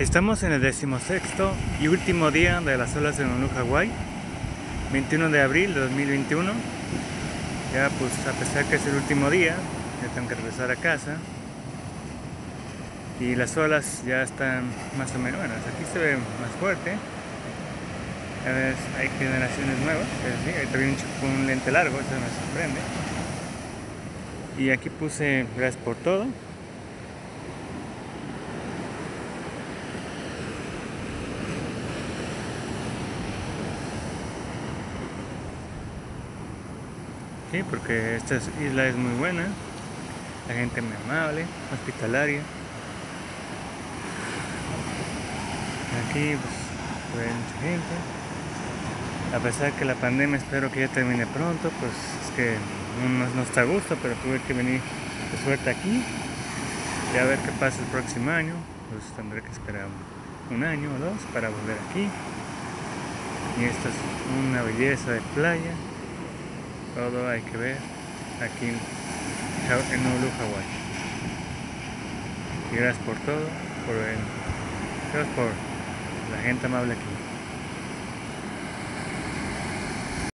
Estamos en el decimosexto y último día de las olas en Honolulu, Hawái, 21 de abril de 2021. Ya pues a pesar que es el último día, ya tengo que regresar a casa. Y las olas ya están más o menos, bueno, aquí se ve más fuerte. A ver, hay generaciones nuevas, sí, ahí también un, un lente largo, eso me sorprende. Y aquí puse gracias por todo. Sí, porque esta isla es muy buena, la gente muy amable, hospitalaria. Aquí pues hay mucha gente. A pesar que la pandemia espero que ya termine pronto, pues es que no, no está gusto, pero tuve que venir de suerte aquí y a ver qué pasa el próximo año. Pues tendré que esperar un año o dos para volver aquí. Y esta es una belleza de playa todo hay que ver aquí en Honolulu, Hawái. Y gracias por todo, por, gracias por la gente amable aquí.